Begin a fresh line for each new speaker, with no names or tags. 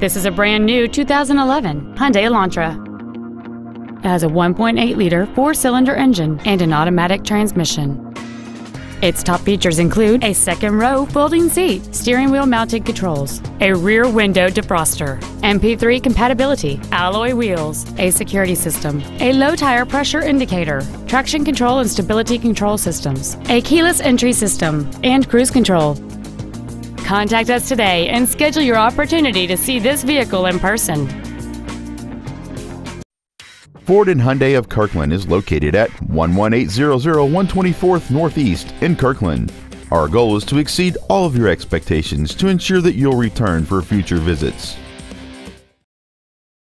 This is a brand new 2011 Hyundai Elantra. It has a 1.8-liter four-cylinder engine and an automatic transmission. Its top features include a second row folding seat, steering wheel mounted controls, a rear window defroster, MP3 compatibility, alloy wheels, a security system, a low tire pressure indicator, traction control and stability control systems, a keyless entry system, and cruise control. Contact us today and schedule your opportunity to see this vehicle in person.
Ford and Hyundai of Kirkland is located at 11800 124th Northeast in Kirkland. Our goal is to exceed all of your expectations to ensure that you'll return for future visits.